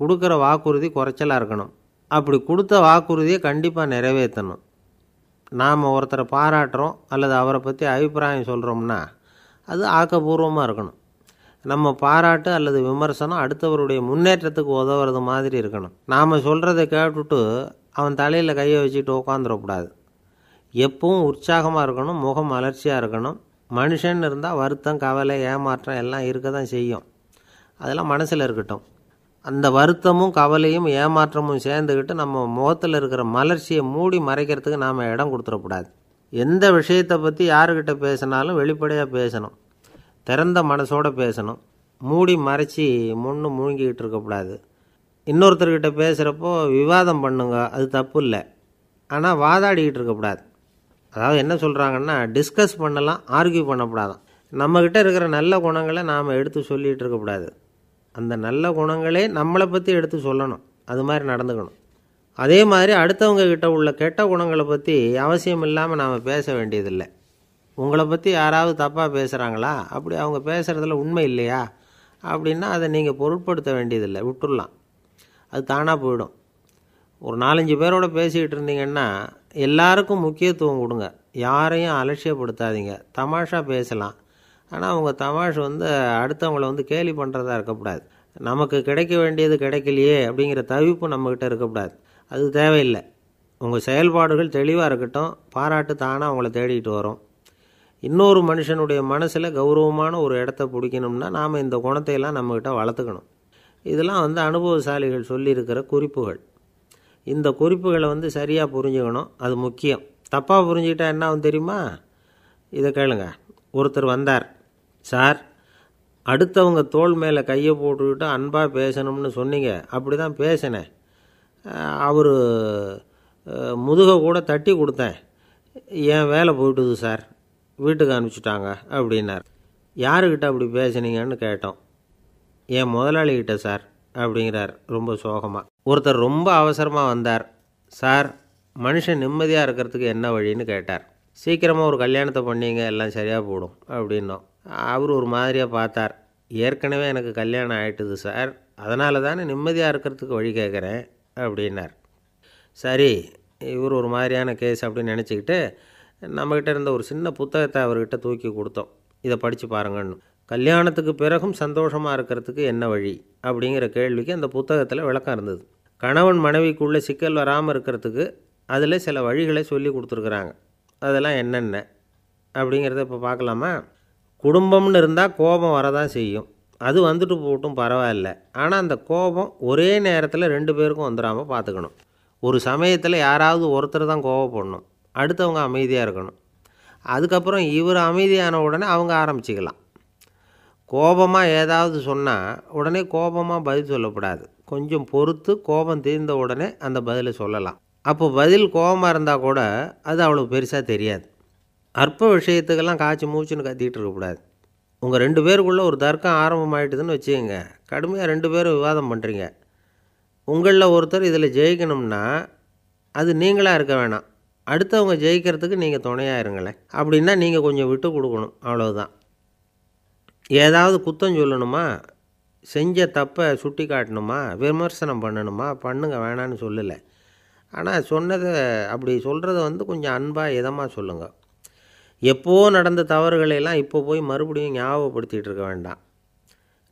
கொடுக்குற வாக்குறுதி குறைச்சலாக இருக்கணும். அப்படி கொடுத்த வாக்குறுதியை கண்டிப்பாக நிறைவேற்றணும். நாம் ஒருத்தரை பாராட்டுறோம் அல்லது அவரை பற்றி அபிப்பிராயம் சொல்கிறோம்னா அது ஆக்கப்பூர்வமாக இருக்கணும். நம்ம பாராட்டு அல்லது விமர்சனம் அடுத்தவருடைய முன்னேற்றத்துக்கு உதவுறது மாதிரி இருக்கணும். நாம் சொல்கிறத கேட்டுட்டு அவன் தலையில் கையை வச்சுட்டு உட்காந்துடக்கூடாது எப்பவும் உற்சாகமாக இருக்கணும் முகம் அலர்ச்சியாக இருக்கணும். மனுஷன் இருந்தால் வருத்தம் கவலை ஏமாற்றம் எல்லாம் இருக்க தான் செய்யும். அதெல்லாம் மனசில் இருக்கட்டும். அந்த வருத்தமும் கவலையும் ஏமாற்றமும் சேர்ந்துக்கிட்டு நம்ம முகத்தில் இருக்கிற மலர்ச்சியை மூடி மறைக்கிறதுக்கு நாம் இடம் கொடுத்துடக்கூடாது. எந்த விஷயத்தை பற்றி யாருக்கிட்ட பேசினாலும் வெளிப்படையாக பேசணும். திறந்த மனசோடு பேசணும். மூடி மறைச்சி முன்னு மூழ்கிக்கிட்டு இருக்கக்கூடாது. இன்னொருத்தர்கிட்ட பேசுகிறப்போ விவாதம் பண்ணுங்க அது தப்பு இல்லை. ஆனால் வாதாடிக்கிட்டு இருக்கக்கூடாது. அதாவது என்ன சொல்கிறாங்கன்னா டிஸ்கஸ் பண்ணலாம் ஆர்கியூ பண்ணக்கூடாதான். நம்மக்கிட்ட இருக்கிற நல்ல குணங்களை நாம் எடுத்து சொல்லிகிட்டு இருக்கக்கூடாது. அந்த நல்ல குணங்களே நம்மளை பற்றி எடுத்து சொல்லணும். அது மாதிரி நடந்துக்கணும். அதே மாதிரி அடுத்தவங்க கிட்ட உள்ள கெட்ட குணங்களை பற்றி அவசியம் இல்லாமல் நாம் பேச வேண்டியதில்லை. உங்களை பற்றி யாராவது தப்பாக பேசுகிறாங்களா அப்படி அவங்க பேசுகிறதுல உண்மை இல்லையா? அப்படின்னா அதை நீங்கள் பொருட்படுத்த வேண்டியதில்லை. விட்டுடலாம் அது தானாக போயிடும். ஒரு நாலஞ்சு பேரோட பேசிக்கிட்டு இருந்தீங்கன்னா எல்லாருக்கும் முக்கியத்துவம் கொடுங்க. யாரையும் அலட்சியப்படுத்தாதீங்க. தமாஷா பேசலாம். ஆனால் அவங்க தமாஷ் வந்து அடுத்தவங்கள வந்து கேலி பண்ணுறதா இருக்கக்கூடாது. நமக்கு கிடைக்க வேண்டியது கிடைக்கலையே அப்படிங்கிற தவிப்பு நம்மக்கிட்ட இருக்கக்கூடாது. அது தேவையில்லை. உங்கள் செயல்பாடுகள் தெளிவாக இருக்கட்டும். பாராட்டு தானாக அவங்கள தேடிட்டு வரும். இன்னொரு மனுஷனுடைய மனசில் கௌரவமான ஒரு இடத்த பிடிக்கணும்னா நாம் இந்த குணத்தையெல்லாம் நம்மக்கிட்ட வளர்த்துக்கணும். இதெல்லாம் வந்து அனுபவசாலிகள் சொல்லியிருக்கிற குறிப்புகள். இந்த குறிப்புகளை வந்து சரியாக புரிஞ்சுக்கணும். அது முக்கியம். தப்பாக புரிஞ்சுக்கிட்டா என்ன ஆகும் தெரியுமா? இதை கேளுங்க. ஒருத்தர் வந்தார். சார் அடுத்தவங்க தோள் மேலே கையை போட்டுக்கிட்டு அன்பாக பேசணும்னு சொன்னீங்க. அப்படி தான் பேசினேன் அவர் முதுகை கூட தட்டி கொடுத்தேன். என் வேலை போயிட்டுது சார். வீட்டுக்கு அனுப்பிச்சிட்டாங்க அப்படின்னார். யாருக்கிட்ட அப்படி பேசுனீங்கன்னு கேட்டோம். என் முதலாளிகிட்ட சார் அப்படிங்கிறார் ரொம்ப சோகமாக ஒருத்தர் ரொம்ப அவசரமாக வந்தார். சார் மனுஷன் நிம்மதியாக இருக்கிறதுக்கு என்ன வழின்னு கேட்டார். சீக்கிரமாக ஒரு கல்யாணத்தை பண்ணிங்க எல்லாம் சரியாக போடும் அப்படின்னோம். அவர் ஒரு மாதிரியாக பார்த்தார். ஏற்கனவே எனக்கு கல்யாணம் ஆயிட்டுது சார். அதனால தானே நிம்மதியாக இருக்கிறதுக்கு வழி கேட்குறேன் அப்படின்னார். சரி இவர் ஒரு மாதிரியான கேஸ் அப்படின்னு நினச்சிக்கிட்டு நம்மக்கிட்ட இருந்த ஒரு சின்ன புத்தகத்தை அவர்கிட்ட தூக்கி கொடுத்தோம். இதை படித்து பாருங்கன்னு. கல்யாணத்துக்கு பிறகும் சந்தோஷமாக இருக்கிறதுக்கு என்ன வழி? அப்படிங்கிற கேள்விக்கு அந்த புத்தகத்தில் விளக்கம் இருந்தது. கணவன் மனைவிக்குள்ளே சிக்கல் வராமல் இருக்கிறதுக்கு அதில் சில வழிகளை சொல்லி கொடுத்துருக்குறாங்க. அதெல்லாம் என்னென்ன? அப்படிங்கிறத இப்போ பார்க்கலாமா? குடும்பம்னு இருந்தால் கோபம் வரதான் செய்யும். அது வந்துட்டு போட்டும் பரவாயில்ல. ஆனால் அந்த கோபம் ஒரே நேரத்தில் ரெண்டு பேருக்கும் வந்துடாமல் பார்த்துக்கணும் ஒரு சமயத்தில் யாராவது ஒருத்தர் தான் கோவப்படணும் அடுத்தவங்க அமைதியாக இருக்கணும். அதுக்கப்புறம் இவர் அமைதியான உடனே அவங்க ஆரம்பிச்சிக்கலாம். கோபமாக ஏதாவது சொன்னால் உடனே கோபமாக பதில் சொல்லக்கூடாது கொஞ்சம் பொறுத்து கோபம் தீர்ந்த உடனே அந்த பதிலை சொல்லலாம். அப்போ பதில் கோபமாக இருந்தால் கூட அது அவ்வளோ பெருசாக தெரியாது. அற்ப விஷயத்துக்கெல்லாம் காய்ச்சி மூச்சுன்னு கத்திக்கிட்டு இருக்கக்கூடாது. உங்கள் ரெண்டு பேருக்குள்ளே ஒரு தர்க்கம் ஆரம்பமாயிட்டுதுன்னு வச்சுக்கோங்க. கடுமையாக ரெண்டு பேரும் விவாதம் பண்ணுறீங்க உங்களில் ஒருத்தர் இதில் ஜெயிக்கணும்னா அது நீங்களாக இருக்க வேணாம். அடுத்தவங்க ஜெயிக்கிறதுக்கு நீங்கள் துணையாக இருங்களேன். அப்படின்னா நீங்கள் கொஞ்சம் விட்டு கொடுக்கணும். அவ்வளோதான் ஏதாவது குத்தம் சொல்லணுமா? செஞ்ச தப்பை சுட்டி காட்டணுமா? விமர்சனம் பண்ணணுமா? பண்ணுங்க வேணான்னு சொல்லலை. ஆனால் சொன்னதை அப்படி சொல்கிறத வந்து கொஞ்சம் அன்பாக இதமாக சொல்லுங்கள் எப்போ நடந்த தவறுகளையெல்லாம் இப்போ போய் மறுபடியும் ஞாபகப்படுத்திகிட்டு இருக்க வேண்டாம்.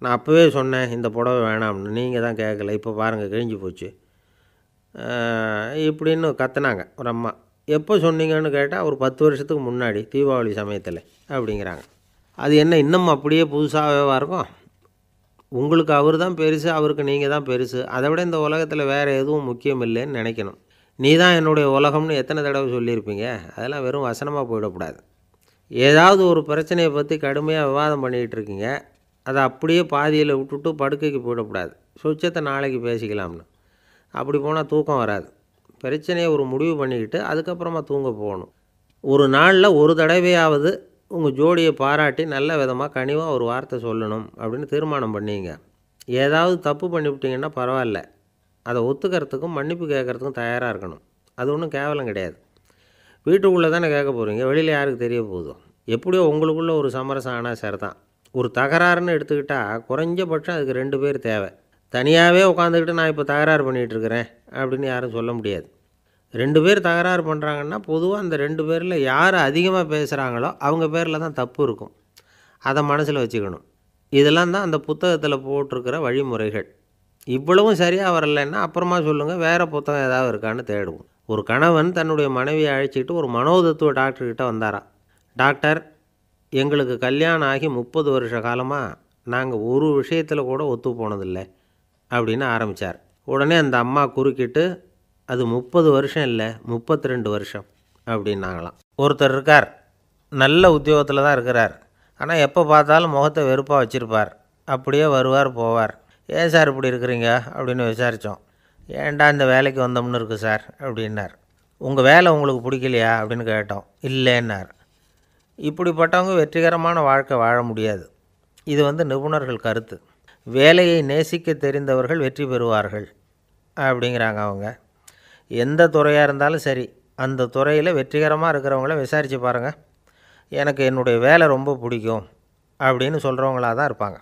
நான் அப்போவே சொன்னேன் இந்த புடவை வேணாம்னு. நீங்கள் தான் கேட்கல. இப்போ பாருங்கள் கிழிஞ்சு போச்சு. இப்படின்னு கத்துனாங்க ஒரு அம்மா. எப்போ சொன்னீங்கன்னு கேட்டால் ஒரு பத்து வருஷத்துக்கு முன்னாடி தீபாவளி சமயத்தில் அப்படிங்கிறாங்க. அது என்ன இன்னும் அப்படியே புதுசாகவே இருக்கும்? உங்களுக்கு அவர் தான் பெருசு அவருக்கு நீங்கள் தான் பெருசு. அதை விட இந்த உலகத்தில் வேறு எதுவும் முக்கியம் இல்லைன்னு நினைக்கணும். நீ தான் என்னுடைய உலகம்னு எத்தனை தடவை சொல்லியிருப்பீங்க? அதெல்லாம் வெறும் வசனமாக போயிடக்கூடாது. ஏதாவது ஒரு பிரச்சனையை பற்றி கடுமையாக விவாதம் பண்ணிக்கிட்டு இருக்கீங்க. அதை அப்படியே பாதியில் விட்டுட்டு படுக்கைக்கு போயிடக்கூடாது. சுச்சத்தை நாளைக்கு பேசிக்கலாம்னு. அப்படி போனால் தூக்கம் வராது. பிரச்சனையை ஒரு முடிவு பண்ணிக்கிட்டு அதுக்கப்புறமா தூங்க போகணும். ஒரு நாளில் ஒரு தடவையாவது உங்கள் ஜோடியை பாராட்டி நல்ல விதமாக கனிவாக ஒரு வார்த்தை சொல்லணும் அப்படின்னு தீர்மானம் பண்ணீங்க. ஏதாவது தப்பு பண்ணிவிட்டிங்கன்னா பரவாயில்ல. அதை ஒத்துக்கிறதுக்கும் மன்னிப்பு கேட்குறதுக்கும் தயாராக இருக்கணும். அது ஒன்றும் கேவலம் கிடையாது. வீட்டுக்குள்ளே தானே கேட்க போகிறீங்க வெளியில் யாருக்கு தெரிய போகுதோ? எப்படியோ உங்களுக்குள்ளே ஒரு சமரசம் ஆனால் சரிதான். ஒரு தகராறுன்னு எடுத்துக்கிட்டால் குறைஞ்சபட்சம் அதுக்கு ரெண்டு பேர் தேவை. தனியாகவே உட்காந்துக்கிட்டு நான் இப்போ தகராறு பண்ணிகிட்ருக்கிறேன் அப்படின்னு யாரும் சொல்ல முடியாது. ரெண்டு பேர் தகராறு பண்ணுறாங்கன்னா பொதுவாக அந்த ரெண்டு பேரில் யார் அதிகமாக பேசுகிறாங்களோ அவங்க பேரில் தான் தப்பு இருக்கும். அதை மனசில் வச்சுக்கணும். இதெல்லாம் தான் அந்த புத்தகத்தில் போட்டிருக்கிற வழிமுறைகள். இவ்வளவும் சரியாக வரலைன்னா அப்புறமா சொல்லுங்கள் வேறு புத்தகம் ஏதாவது இருக்கான்னு தேடுவோம். ஒரு கணவன் தன்னுடைய மனைவியை அழைச்சிக்கிட்டு ஒரு மனோதத்துவ டாக்டர்கிட்ட வந்தாராம் டாக்டர் எங்களுக்கு கல்யாணம் ஆகி முப்பது வருஷ காலமாக நாங்கள் ஒரு விஷயத்தில் கூட ஒத்து போனதில்லை அப்படின்னு ஆரம்பித்தார் உடனே அந்த அம்மா குறுக்கிட்டு அது முப்பது வருஷம் இல்லை முப்பத்தி ரெண்டு வருஷம் அப்படின்னாங்களாம். ஒருத்தர் இருக்கார். நல்ல உத்தியோகத்தில் தான் இருக்கிறார். ஆனால் எப்போ பார்த்தாலும் முகத்தை வெறுப்பாக வச்சுருப்பார். அப்படியே வருவார் போவார். ஏன் சார் இப்படி இருக்கிறீங்க? அப்படின்னு விசாரித்தோம் ஏன்டா இந்த வேலைக்கு வந்தோம்னு இருக்குது சார்? அப்படின்னார். உங்கள் வேலை உங்களுக்கு பிடிக்கலையா? அப்படின்னு கேட்டோம். இல்லைன்னார். இப்படிப்பட்டவங்க வெற்றிகரமான வாழ்க்கை வாழ முடியாது. இது வந்து நிபுணர்கள் கருத்து. வேலையை நேசிக்க தெரிந்தவர்கள் வெற்றி பெறுவார்கள். அப்படிங்கிறாங்க அவங்க. எந்த துறையாக இருந்தாலும் சரி அந்த துறையில் வெற்றிகரமாக இருக்கிறவங்கள விசாரித்து பாருங்கள் எனக்கு என்னுடைய வேலை ரொம்ப பிடிக்கும். அப்படின்னு சொல்கிறவங்களாக தான் இருப்பாங்க.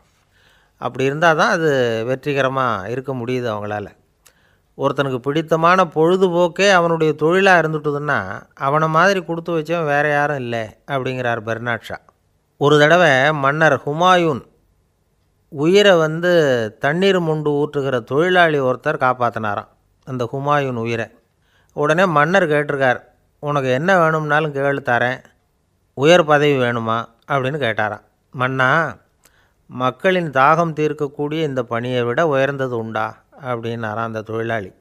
அப்படி இருந்தால் தான் அது வெற்றிகரமாக இருக்க முடியுது அவங்களால. ஒருத்தனுக்கு பிடித்தமான பொழுதுபோக்கே அவனுடைய தொழிலாக இருந்துட்டுதுன்னா அவனை மாதிரி கொடுத்து வச்சவன் வேறு யாரும் இல்லை அப்படிங்கிறார் பெர்னாட்ஷா ஒரு தடவை மன்னர் ஹுமாயூன் உயிரை வந்து தண்ணீர் முண்டு ஊற்றுகிற தொழிலாளி ஒருத்தர் காப்பாற்றினாராம் அந்த ஹுமாயூன் உயிரை. உடனே மன்னர் கேட்டிருக்கார் உனக்கு என்ன வேணும்னாலும் கேள் தரேன் உயர் பதவி வேணுமா? அப்படின்னு கேட்டாராம். மன்னா மக்களின் தாகம் தீர்க்கக்கூடிய இந்த பணியை விட உயர்ந்தது உண்டா? அப்படின்னாராம் அந்த தொழிலாளி.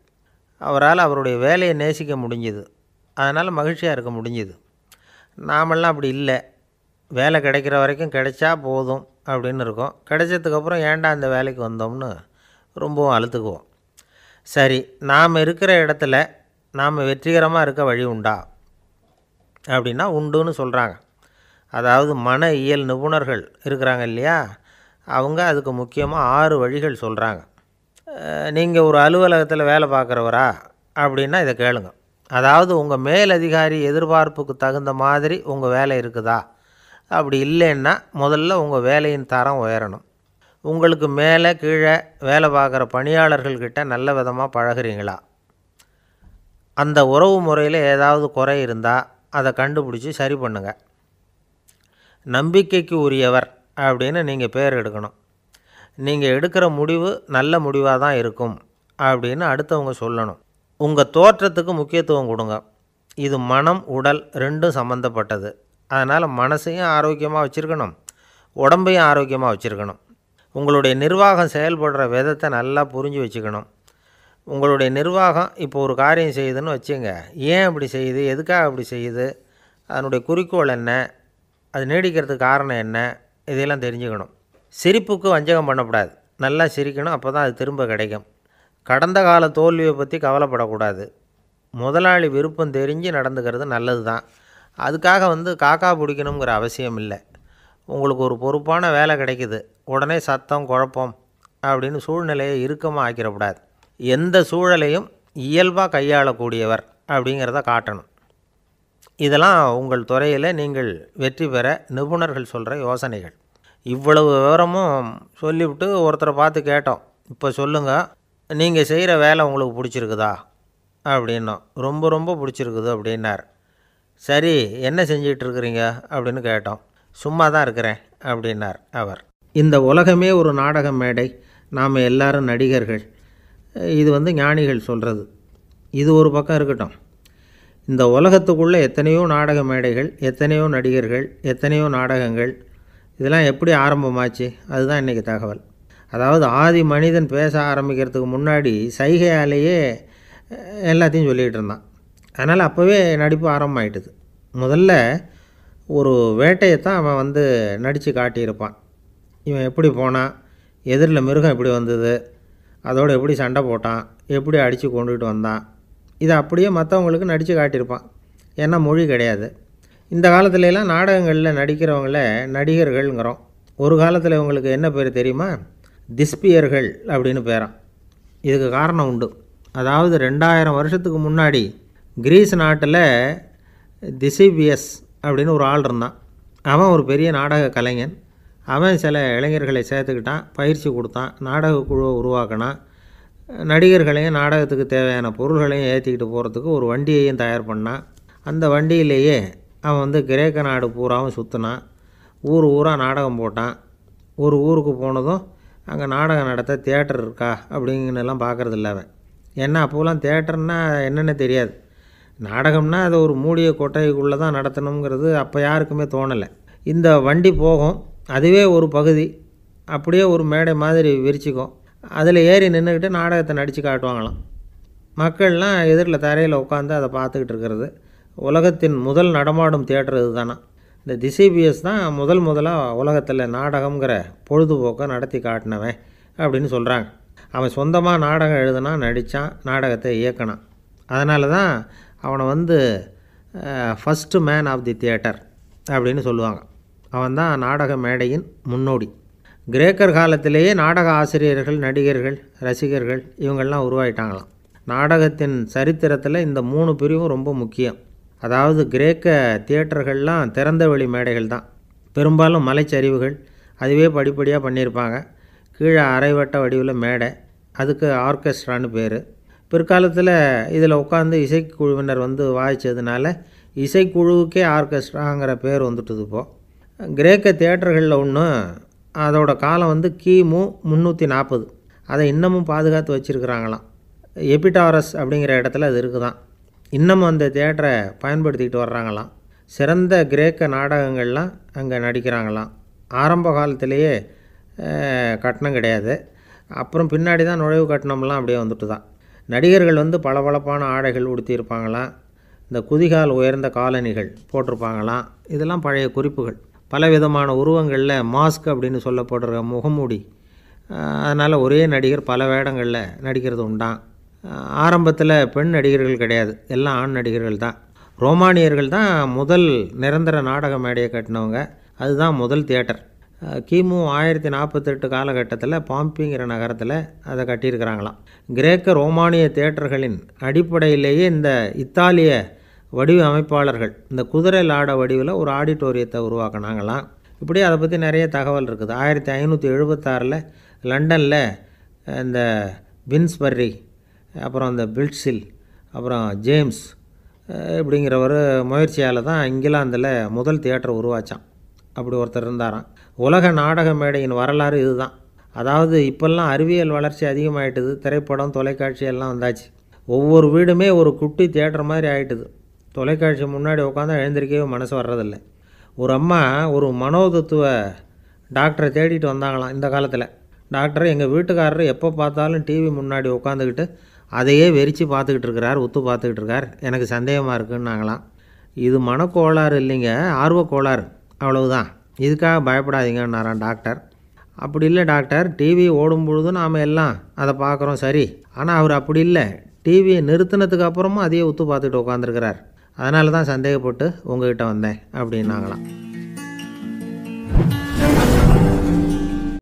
அவரால் அவருடைய வேலையை நேசிக்க முடிஞ்சுது. அதனால் மகிழ்ச்சியாக இருக்க முடிஞ்சுது. நாமெல்லாம் அப்படி இல்லை. வேலை கிடைக்கிற வரைக்கும் கிடைச்சா போதும் அப்படின்னு இருக்கோம். கிடைச்சதுக்கப்புறம் ஏன்டா இந்த வேலைக்கு வந்தோம்னு ரொம்பவும் அழுத்துக்குவோம். சரி நாம் இருக்கிற இடத்துல நாம் வெற்றிகரமாக இருக்க வழி உண்டா? அப்படின்னா உண்டுன்னு சொல்கிறாங்க அதாவது மன இயல் நிபுணர்கள் இருக்கிறாங்க இல்லையா? அவங்க அதுக்கு முக்கியமாக ஆறு வழிகள் சொல்கிறாங்க நீங்கள் ஒரு அலுவலகத்தில் வேலை பார்க்குறவரா அப்படின்னா இதை கேளுங்க. அதாவது உங்கள் மேலதிகாரி எதிர்பார்ப்புக்கு தகுந்த மாதிரி உங்கள் வேலை இருக்குதா? அப்படி இல்லைன்னா முதல்ல உங்கள் வேலையின் தரம் உயரணும். உங்களுக்கு மேலே கீழே வேலை பார்க்குற பணியாளர்கள்கிட்ட நல்ல விதமாக பழகுறீங்களா? அந்த உறவு முறையில் ஏதாவது குறை இருந்தால் அதை கண்டுபிடிச்சி சரி பண்ணுங்கள் நம்பிக்கைக்கு உரியவர் அப்படின்னு நீங்கள் பேர் எடுக்கணும். நீங்கள் எடுக்கிற முடிவு நல்ல முடிவாக தான் இருக்கும் அப்படின்னு அடுத்தவங்க சொல்லணும். உங்கள் தோற்றத்துக்கு முக்கியத்துவம் கொடுங்க. இது மனம் உடல் ரெண்டும் சம்மந்தப்பட்டது அதனால் மனசையும் ஆரோக்கியமாக வச்சுருக்கணும். உடம்பையும் ஆரோக்கியமாக வச்சுருக்கணும். உங்களுடைய நிர்வாகம் செயல்படுற விதத்தை நல்லா புரிஞ்சு வச்சுக்கணும். உங்களுடைய நிர்வாகம் இப்போ ஒரு காரியம் செய்யுதுன்னு வச்சுங்க. ஏன் அப்படி செய்யுது? எதுக்காக அப்படி செய்யுது? அதனுடைய குறிக்கோள் என்ன? அது நீடிக்கிறதுக்கு காரணம் என்ன? இதையெல்லாம் தெரிஞ்சுக்கணும். சிரிப்புக்கு வஞ்சகம் பண்ணக்கூடாது. நல்லா சிரிக்கணும் அப்போ தான் அது திரும்ப கிடைக்கும். கடந்த கால தோல்வியை பற்றி கவலைப்படக்கூடாது. முதலாளி விருப்பம் தெரிஞ்சு நடந்துக்கிறது நல்லது தான் அதுக்காக வந்து காக்கா பிடிக்கணுங்கிற அவசியம் இல்லை. உங்களுக்கு ஒரு பொறுப்பான வேலை கிடைக்குது. உடனே சத்தம் குழப்பம் அப்படின்னு சூழ்நிலையை இறுக்கமாக ஆக்கிடக்கூடாது. எந்த சூழலையும் இயல்பாக கையாளக்கூடியவர் அப்படிங்கிறத காட்டணும். இதெல்லாம் உங்கள் துறையில் நீங்கள் வெற்றி பெற நிபுணர்கள் சொல்கிற யோசனைகள். இவ்வளவு விவரமும் சொல்லிவிட்டு ஒருத்தரை பார்த்து கேட்டோம். இப்போ சொல்லுங்கள் நீங்கள் செய்கிற வேலை உங்களுக்கு பிடிச்சிருக்குதா? அப்படின்னோம் ரொம்ப ரொம்ப பிடிச்சிருக்குது அப்படின்னார். சரி என்ன செஞ்சிகிட்ருக்குறீங்க அப்படின்னு கேட்டோம். சும்மா தான் இருக்கிறேன் அப்படின்னார் அவர். இந்த உலகமே ஒரு நாடக மேடை. நாம் எல்லாரும் நடிகர்கள். இது வந்து ஞானிகள் சொல்கிறது இது ஒரு பக்கம் இருக்கட்டும். இந்த உலகத்துக்குள்ளே எத்தனையோ நாடக மேடைகள் எத்தனையோ நடிகர்கள் எத்தனையோ நாடகங்கள் இதெல்லாம் எப்படி ஆரம்பமாச்சு? அதுதான் இன்றைக்கி தகவல். அதாவது ஆதி மனிதன் பேச ஆரம்பிக்கிறதுக்கு முன்னாடி சைகையாலேயே எல்லாத்தையும் சொல்லிகிட்டு இருந்தான். அதனால் அப்போவே நடிப்பு ஆரம்பமாயிட்டுது. முதல்ல ஒரு வேட்டையை தான் அவன் வந்து நடித்து காட்டியிருப்பான். இவன் எப்படி போனான்? எதிரில் மிருகம் எப்படி வந்தது? அதோடு எப்படி சண்டை போட்டான்? எப்படி அடித்து கொண்டுகிட்டு வந்தான்? இதை அப்படியே மற்றவங்களுக்கு நடித்து காட்டியிருப்பான். ஏன்னா மொழி கிடையாது. இந்த காலத்துலலாம் நாடகங்களில் நடிக்கிறவங்கள நடிகர்கள்ங்கிறோம். ஒரு காலத்தில் இவங்களுக்கு என்ன பேர் தெரியுமா? திஸ்பியர்கள் அப்படின்னு பேரான் இதுக்கு காரணம் உண்டு. அதாவது ரெண்டாயிரம் வருஷத்துக்கு முன்னாடி கிரீஸ் நாட்டில் திசிபியஸ் அப்படின்னு ஒரு ஆள் இருந்தான். அவன் ஒரு பெரிய நாடக கலைஞன். அவன் சில இளைஞர்களை சேர்த்துக்கிட்டான் பயிற்சி கொடுத்தான் நாடக குழுவை உருவாக்கினான். நடிகர்களையும் நாடகத்துக்கு தேவையான பொருள்களையும் ஏற்றிக்கிட்டு போகிறதுக்கு ஒரு வண்டியையும் தயார் பண்ணான். அந்த வண்டியிலேயே அவன் வந்து கிரேக்க நாடு பூராவும் சுற்றினான் ஊர் ஊராக நாடகம் போட்டான். ஒரு ஊருக்கு போனதும் அங்கே நாடகம் நடத்த தேட்டர் இருக்கா அப்படிங்கன்னெல்லாம் பார்க்குறதில்ல அவன். ஏன்னா அப்போலாம் தேட்டர்னால் என்னென்னு தெரியாது. நாடகம்னா அதை ஒரு மூடிய கொட்டைக்குள்ளே தான் நடத்தணுங்கிறது அப்போ யாருக்குமே தோணலை. இந்த வண்டி போகும். அதுவே ஒரு பகுதி. அப்படியே ஒரு மேடை மாதிரி விரிச்சிக்கும். அதில் ஏறி நின்றுக்கிட்டு நாடகத்தை நடித்து காட்டுவாங்களாம். மக்கள்லாம் எதிரில் தரையில் உட்காந்து அதை பார்த்துக்கிட்டு இருக்கிறது. உலகத்தின் முதல் நடமாடும் தியேட்டர் இது தானே இந்த திசிபிஎஸ் தான் முதல் முதலாக உலகத்தில் நாடகங்கிற பொழுதுபோக்கை நடத்தி காட்டினவன் அப்படின்னு சொல்கிறாங்க அவன் சொந்தமாக நாடகம் எழுதுனா நடித்தான் நாடகத்தை இயக்கினான். அதனால தான் அவனை வந்து first man of the theatre அப்படின்னு சொல்லுவாங்க. அவன் தான் நாடக மேடையின் முன்னோடி. கிரேக்கர் காலத்திலேயே நாடக ஆசிரியர்கள் நடிகர்கள் ரசிகர்கள் இவங்கள்லாம் உருவாயிட்டாங்களாம். நாடகத்தின் சரித்திரத்தில் இந்த மூணு பிரிவும் ரொம்ப முக்கியம். அதாவது கிரேக்க தியேட்டர்கள்லாம் திறந்த வெளி மேடைகள் தான். பெரும்பாலும் மலைச்சரிவுகள். அதுவே படிப்படியாக பண்ணியிருப்பாங்க. கீழே அரைவட்ட வடிவில் மேடை. அதுக்கு ஆர்கெஸ்ட்ரான்னு பேர். பிற்காலத்தில் இதில் உட்காந்து இசைக்குழுவினர் வந்து வாய்ச்சதுனால இசைக்குழுவுக்கே ஆர்கெஸ்ட்ராங்கிற பேர் வந்துட்டுது இப்போது கிரேக்க தியேட்டர்களில் ஒன்று அதோட காலம் வந்து கிமு முந்நூற்றி நாற்பது அதை இன்னமும் பாதுகாத்து வச்சுருக்குறாங்களாம். எபிடாரஸ் அப்படிங்கிற இடத்துல அது இருக்குதான். இன்னமும் அந்த தேட்டரை பயன்படுத்திக்கிட்டு வர்றாங்களாம். சிறந்த கிரேக்க நாடகங்கள்லாம் அங்கே நடிக்கிறாங்களாம். ஆரம்ப காலத்திலேயே கட்டணம் கிடையாது. அப்புறம் பின்னாடி தான் நுழைவு கட்டணம்லாம் அப்படியே வந்துட்டு தான் நடிகர்கள் வந்து பளபளப்பான ஆடைகள் உடுத்தியிருப்பாங்களாம். இந்த குதிகால் உயர்ந்த காலணிகள் போட்டிருப்பாங்களாம். இதெல்லாம் பழைய குறிப்புகள். பலவிதமான உருவங்களில் மாஸ்க் அப்படின்னு சொல்லப்படுற முகமூடி. அதனால் ஒரே நடிகர் பல வேடங்களில் நடிக்கிறது உண்டான் ஆரம்பத்தில் பெண் நடிகர்கள் கிடையாது. எல்லாம் ஆண் நடிகர்கள் தான். ரோமானியர்கள் தான் முதல் நிரந்தர நாடக மேடையை கட்டினவங்க. அதுதான் முதல் தியேட்டர். கிமு ஆயிரத்தி நாற்பத்தெட்டு காலகட்டத்தில் பாம்பிங்கிற நகரத்தில் அதை கட்டியிருக்கிறாங்களாம். கிரேக்க ரோமானிய தியேட்டர்களின் அடிப்படையிலேயே இந்த இத்தாலிய வடிவமைப்பாளர்கள் இந்த குதிரை லாட வடிவில் ஒரு ஆடிட்டோரியத்தை உருவாக்குனாங்களாம். இப்படி அதை பற்றி நிறைய தகவல் இருக்குது. ஆயிரத்தி ஐநூற்றி எழுபத்தாறில் லண்டனில் இந்த பின்ஸ்பர்ரி அப்புறம் அந்த பில்ட்ஸில் அப்புறம் ஜேம்ஸ் இப்படிங்கிற ஒரு முயற்சியால் தான் இங்கிலாந்தில் முதல் தியேட்டர் உருவாச்சான். அப்படி ஒருத்தர் இருந்தாராம். உலக நாடக மேடையின் வரலாறு இதுதான். அதாவது இப்போல்லாம் அறிவியல் வளர்ச்சி அதிகமாயிட்டுது திரைப்படம் தொலைக்காட்சி எல்லாம் வந்தாச்சு. ஒவ்வொரு வீடுமே ஒரு குட்டி தியேட்டர் மாதிரி ஆயிட்டுது. தொலைக்காட்சி முன்னாடி உட்காந்து எழுந்திருக்கவே மனசு வர்றதில்லை. ஒரு அம்மா ஒரு மனோதத்துவ டாக்டரை தேடிட்டு வந்தாங்களாம் இந்த காலத்தில். டாக்டர் எங்கள் வீட்டுக்காரர் எப்போ பார்த்தாலும் டிவி முன்னாடி உட்காந்துக்கிட்டு அதையே வெறிச்சு பார்த்துக்கிட்டு இருக்கிறார் உத்து பார்த்துக்கிட்டு இருக்கார். எனக்கு சந்தேகமாக இருக்குன்னாங்களாம் இது மனக்கோளாறு இல்லைங்க ஆர்வக்கோளாறு. அவ்வளவுதான். இதுக்காக பயப்படாதீங்கன்னாராம் டாக்டர். அப்படி இல்லை டாக்டர் டிவி ஓடும் பொழுதும் நாம் எல்லாம் அதை பார்க்குறோம் சரி. ஆனால் அவர் அப்படி இல்லை. டிவியை நிறுத்தினதுக்கு அப்புறமும் அதையே உத்து பார்த்துட்டு உட்காந்துருக்கிறார் அதனால தான் சந்தேகப்பட்டு உங்ககிட்ட வந்தேன் அப்படின்னாங்களாம்